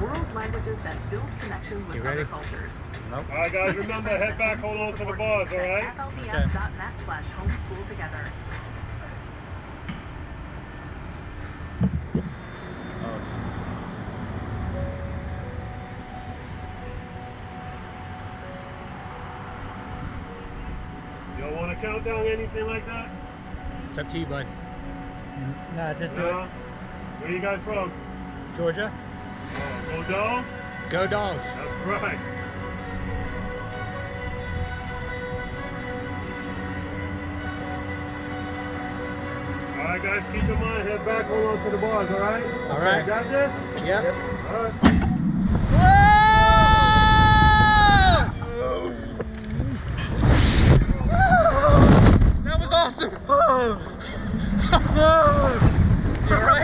World languages that build connections with You ready? other cultures. Nope. All right, guys, remember, head back, hold on to the bars, all right? FLVS.net slash homeschool together. Oh. Y'all want to count down anything like that? It's up to you, bud. Nah, just do No? it. Where you guys from? Georgia. Oh, go dogs? Go dogs. That's right. All right, guys, keep in mind, head back, hold on to the bars, all right? All right. You got this? Yep. All right. That was awesome. Oh! you alright?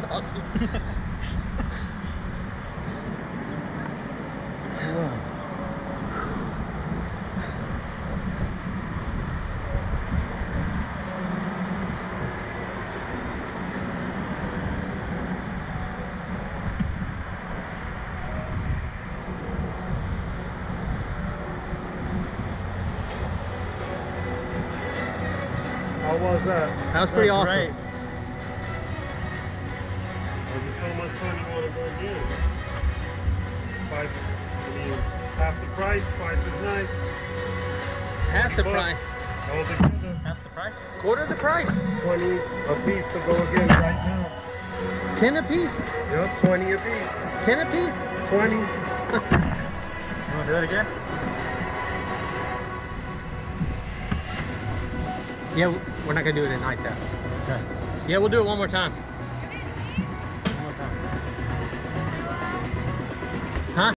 awesome. How was that? That was pretty That's awesome. great. Was it so much fun you want to go again? Twice, I mean, half the price, twice as nice. Half the Bucks. price. All together, Half the price? Quarter the price. 20 a piece to go again right now. Ten a piece. Yep, 20 a piece. Ten a piece. 20. You want to do it again? Yeah, we're not gonna do it at night though. Okay. Yeah, we'll do it one more time. One more time. Huh?